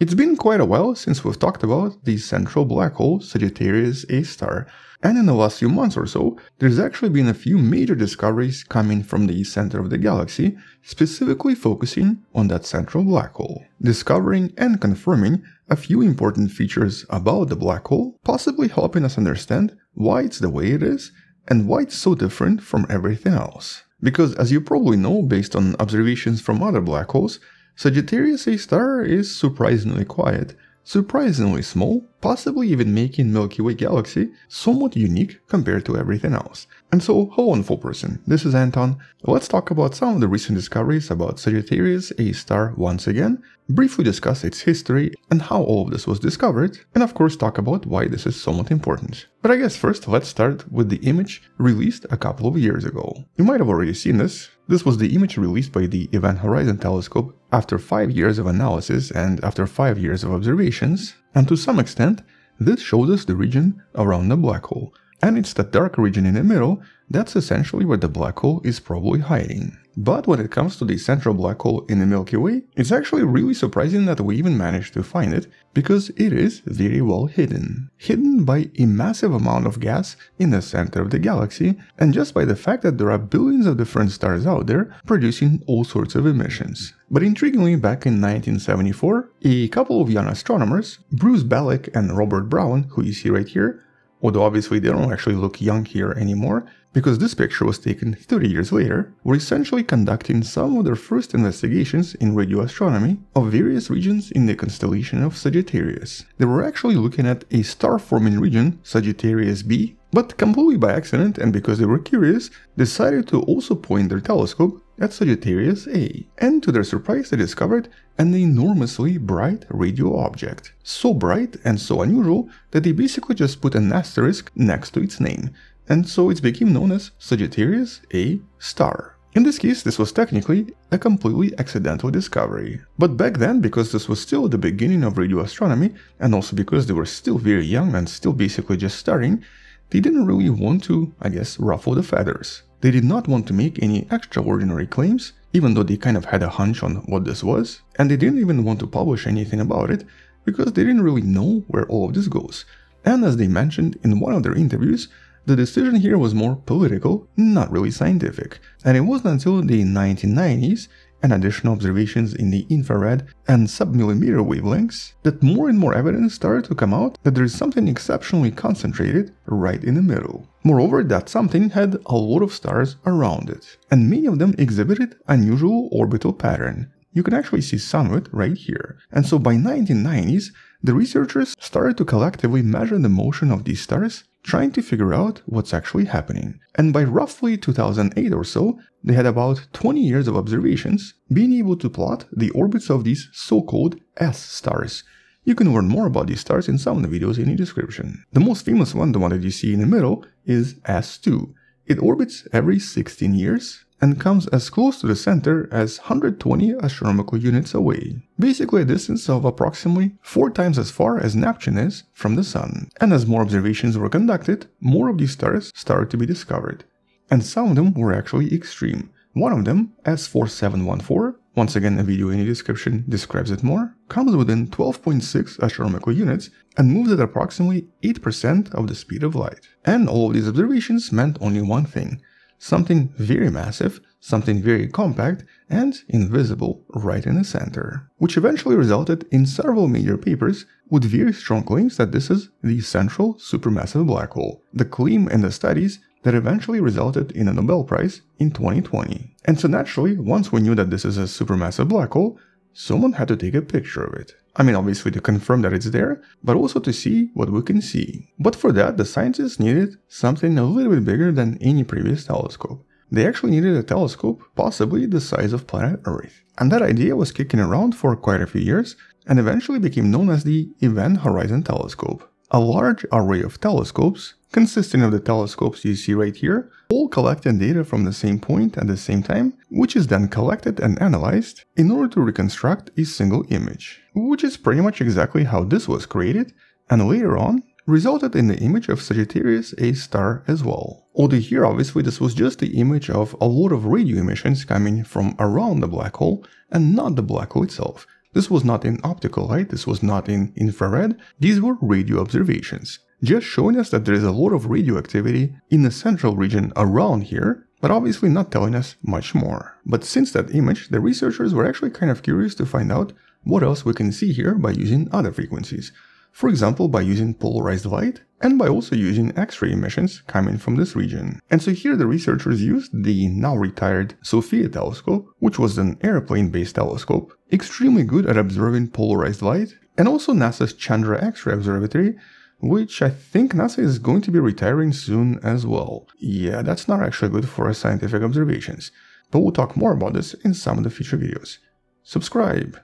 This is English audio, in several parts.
It's been quite a while since we've talked about the central black hole Sagittarius A star, and in the last few months or so, there's actually been a few major discoveries coming from the center of the galaxy, specifically focusing on that central black hole, discovering and confirming a few important features about the black hole, possibly helping us understand why it's the way it is and why it's so different from everything else. Because as you probably know based on observations from other black holes, Sagittarius A star is surprisingly quiet, surprisingly small, possibly even making Milky Way galaxy somewhat unique compared to everything else. And so, hello wonderful person, this is Anton. Let's talk about some of the recent discoveries about Sagittarius A star once again, briefly discuss its history and how all of this was discovered, and of course talk about why this is somewhat important. But I guess first let's start with the image released a couple of years ago. You might have already seen this. This was the image released by the Event Horizon Telescope after 5 years of analysis and after 5 years of observations, and to some extent, this shows us the region around the black hole, and it's the dark region in the middle that's essentially where the black hole is probably hiding. But when it comes to the central black hole in the Milky Way, it's actually really surprising that we even managed to find it, because it is very well hidden. Hidden by a massive amount of gas in the center of the galaxy, and just by the fact that there are billions of different stars out there producing all sorts of emissions. But intriguingly, back in 1974, a couple of young astronomers, Bruce Balick and Robert Brown, who you see right here, although obviously they don't actually look young here anymore, because this picture was taken 30 years later, were essentially conducting some of their first investigations in radio astronomy of various regions in the constellation of Sagittarius. They were actually looking at a star-forming region, Sagittarius B, but completely by accident and because they were curious, decided to also point their telescope at Sagittarius A, and to their surprise they discovered an enormously bright radio object. So bright and so unusual that they basically just put an asterisk next to its name, and so it became known as Sagittarius A star. In this case, this was technically a completely accidental discovery. But back then, because this was still the beginning of radio astronomy, and also because they were still very young and still basically just starting, they didn't really want to, I guess, ruffle the feathers. They did not want to make any extraordinary claims, even though they kind of had a hunch on what this was, and they didn't even want to publish anything about it, because they didn't really know where all of this goes. And as they mentioned in one of their interviews, the decision here was more political, not really scientific, and it wasn't until the 1990s and additional observations in the infrared and submillimeter wavelengths that more and more evidence started to come out that there is something exceptionally concentrated right in the middle. Moreover, that something had a lot of stars around it, and many of them exhibited unusual orbital pattern. You can actually see some of it right here. And so by 1990s, the researchers started to collectively measure the motion of these stars trying to figure out what's actually happening. And by roughly 2008 or so, they had about 20 years of observations being able to plot the orbits of these so-called S stars. You can learn more about these stars in some of the videos in the description. The most famous one, the one that you see in the middle, is S2. It orbits every 16 years and comes as close to the center as 120 astronomical units away, basically a distance of approximately 4 times as far as Neptune is from the Sun. And as more observations were conducted, more of these stars started to be discovered. And some of them were actually extreme. One of them, S4714, once again a video in the description describes it more, comes within 12.6 astronomical units and moves at approximately 8% of the speed of light. And all of these observations meant only one thing, something very massive, something very compact, and invisible right in the center, which eventually resulted in several major papers with very strong claims that this is the central supermassive black hole, the claim and the studies that eventually resulted in a Nobel Prize in 2020. And so naturally, once we knew that this is a supermassive black hole, someone had to take a picture of it. I mean, obviously to confirm that it's there, but also to see what we can see. But for that, the scientists needed something a little bit bigger than any previous telescope. They actually needed a telescope possibly the size of planet Earth. And that idea was kicking around for quite a few years and eventually became known as the Event Horizon Telescope. A large array of telescopes, consisting of the telescopes you see right here, all collecting data from the same point at the same time, which is then collected and analyzed in order to reconstruct a single image, which is pretty much exactly how this was created, and later on resulted in the image of Sagittarius A star as well. Although here obviously this was just the image of a lot of radio emissions coming from around the black hole and not the black hole itself, This was not in optical light, this was not in infrared, these were radio observations, just showing us that there is a lot of radioactivity in the central region around here, but obviously not telling us much more. But since that image, the researchers were actually kind of curious to find out what else we can see here by using other frequencies. For example, by using polarized light and by also using X-ray emissions coming from this region. And so here the researchers used the now retired SOFIA telescope, which was an airplane-based telescope, extremely good at observing polarized light, and also NASA's Chandra X-ray Observatory, which I think NASA is going to be retiring soon as well. Yeah, that's not actually good for scientific observations, but we'll talk more about this in some of the future videos. Subscribe!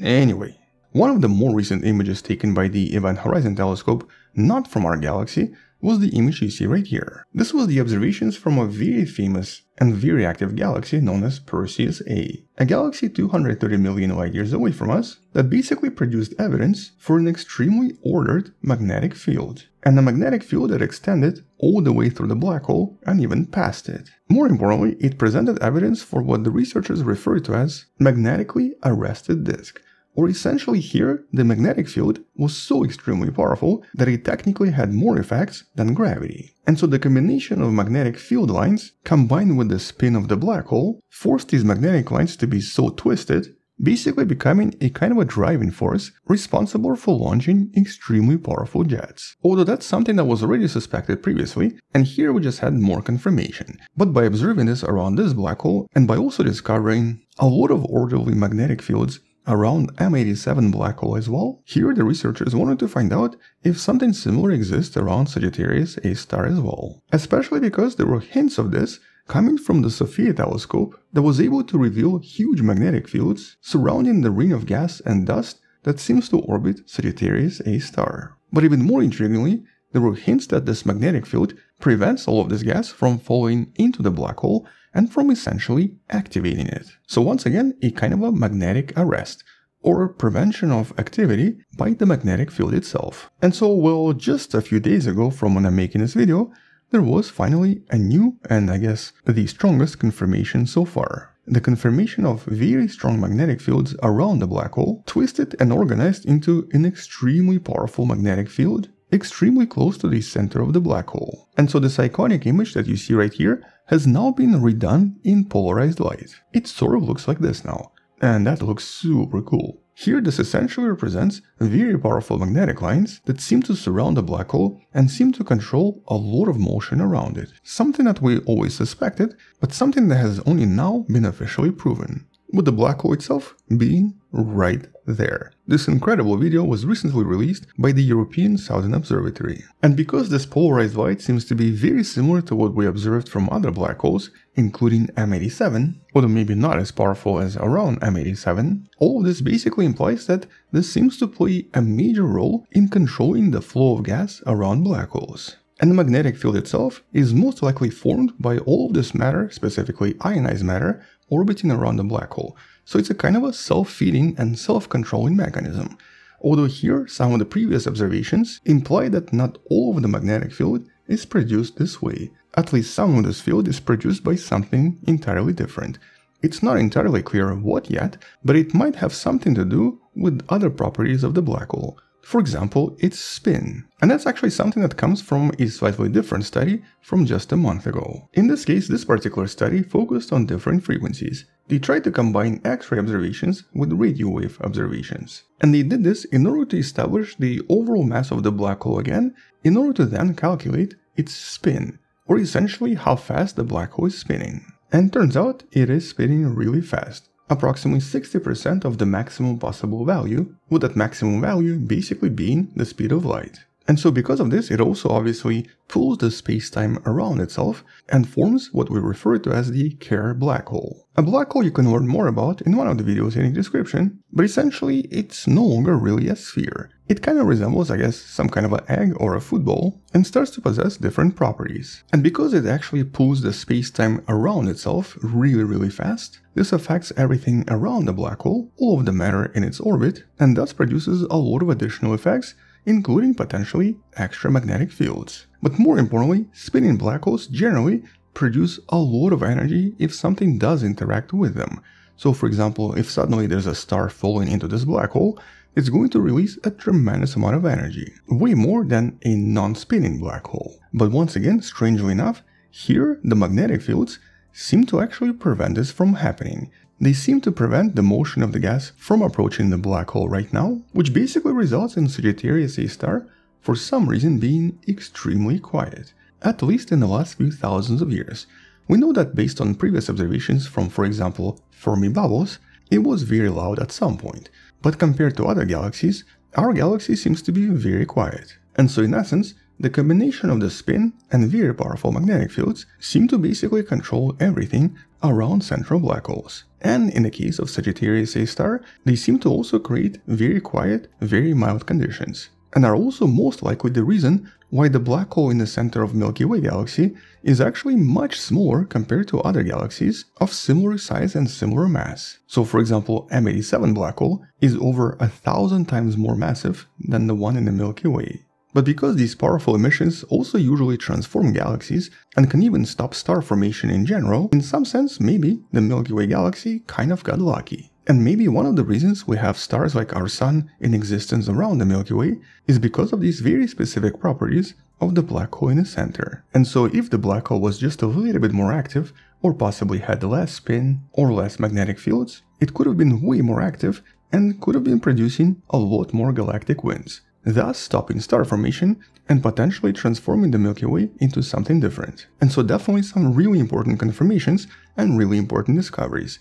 Anyway, one of the more recent images taken by the Event Horizon telescope, not from our galaxy, was the image you see right here. This was the observations from a very famous and very active galaxy known as Perseus A, a galaxy 230 million light years away from us that basically produced evidence for an extremely ordered magnetic field, and a magnetic field that extended all the way through the black hole and even past it. More importantly, it presented evidence for what the researchers refer to as magnetically arrested disk, or essentially here, the magnetic field was so extremely powerful that it technically had more effects than gravity. And so the combination of magnetic field lines combined with the spin of the black hole forced these magnetic lines to be so twisted, basically becoming a kind of a driving force responsible for launching extremely powerful jets. Although that's something that was already suspected previously, and here we just had more confirmation. But by observing this around this black hole, and by also discovering a lot of orderly magnetic fields around M87 black hole as well. Here the researchers wanted to find out if something similar exists around Sagittarius A star as well, especially because there were hints of this coming from the SOFIA telescope that was able to reveal huge magnetic fields surrounding the ring of gas and dust that seems to orbit Sagittarius A star. But even more intriguingly, there were hints that this magnetic field prevents all of this gas from falling into the black hole and from essentially activating it. So once again, a kind of a magnetic arrest or prevention of activity by the magnetic field itself. And so, well, just a few days ago from when I'm making this video, there was finally a new and I guess the strongest confirmation so far. The confirmation of very strong magnetic fields around the black hole, twisted and organized into an extremely powerful magnetic field extremely close to the center of the black hole. And so this iconic image that you see right here has now been redone in polarized light. It sort of looks like this now, and that looks super cool. Here this essentially represents very powerful magnetic lines that seem to surround the black hole and seem to control a lot of motion around it. Something that we always suspected, but something that has only now been officially proven with the black hole itself being right there. This incredible video was recently released by the European Southern Observatory. And because this polarized light seems to be very similar to what we observed from other black holes, including M87, although maybe not as powerful as around M87, all of this basically implies that this seems to play a major role in controlling the flow of gas around black holes. And the magnetic field itself is most likely formed by all of this matter, specifically ionized matter, orbiting around the black hole, so it's a kind of a self-feeding and self-controlling mechanism. Although here, some of the previous observations imply that not all of the magnetic field is produced this way. At least some of this field is produced by something entirely different. It's not entirely clear what yet, but it might have something to do with other properties of the black hole, for example, its spin. And that's actually something that comes from a slightly different study from just a month ago. In this case, this particular study focused on different frequencies. They tried to combine X-ray observations with radio wave observations. And they did this in order to establish the overall mass of the black hole again, in order to then calculate its spin, or essentially how fast the black hole is spinning. And turns out it is spinning really fast approximately 60% of the maximum possible value, with that maximum value basically being the speed of light. And so because of this, it also obviously pulls the space-time around itself and forms what we refer to as the Kerr black hole. A black hole you can learn more about in one of the videos in the description, but essentially it's no longer really a sphere. It kind of resembles, I guess, some kind of an egg or a football and starts to possess different properties. And because it actually pulls the space-time around itself really really fast, this affects everything around the black hole, all of the matter in its orbit, and thus produces a lot of additional effects including potentially extra magnetic fields. But more importantly, spinning black holes generally produce a lot of energy if something does interact with them. So for example, if suddenly there's a star falling into this black hole, it's going to release a tremendous amount of energy, way more than a non-spinning black hole. But once again, strangely enough, here the magnetic fields seem to actually prevent this from happening. They seem to prevent the motion of the gas from approaching the black hole right now, which basically results in Sagittarius A star for some reason being extremely quiet, at least in the last few thousands of years. We know that based on previous observations from, for example, Fermi bubbles, it was very loud at some point, but compared to other galaxies, our galaxy seems to be very quiet. And so in essence, the combination of the spin and very powerful magnetic fields seem to basically control everything around central black holes. And in the case of Sagittarius A star, they seem to also create very quiet, very mild conditions and are also most likely the reason why the black hole in the center of Milky Way galaxy is actually much smaller compared to other galaxies of similar size and similar mass. So for example, M87 black hole is over a thousand times more massive than the one in the Milky Way. But because these powerful emissions also usually transform galaxies and can even stop star formation in general, in some sense maybe the Milky Way galaxy kind of got lucky. And maybe one of the reasons we have stars like our Sun in existence around the Milky Way is because of these very specific properties of the black hole in the center. And so if the black hole was just a little bit more active, or possibly had less spin or less magnetic fields, it could have been way more active and could have been producing a lot more galactic winds, thus stopping star formation and potentially transforming the Milky Way into something different. And so definitely some really important confirmations and really important discoveries.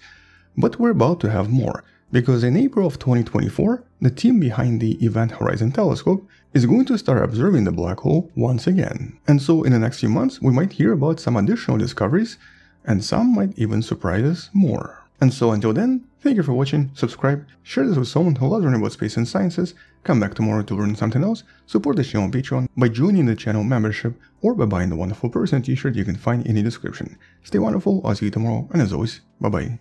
But we're about to have more, because in April of 2024, the team behind the Event Horizon Telescope is going to start observing the black hole once again. And so in the next few months, we might hear about some additional discoveries, and some might even surprise us more. And so until then, thank you for watching, subscribe, share this with someone who loves learning about space and sciences, come back tomorrow to learn something else, support the channel on Patreon by joining the channel membership or by buying the Wonderful Person t-shirt you can find in the description. Stay wonderful, I'll see you tomorrow, and as always, bye bye.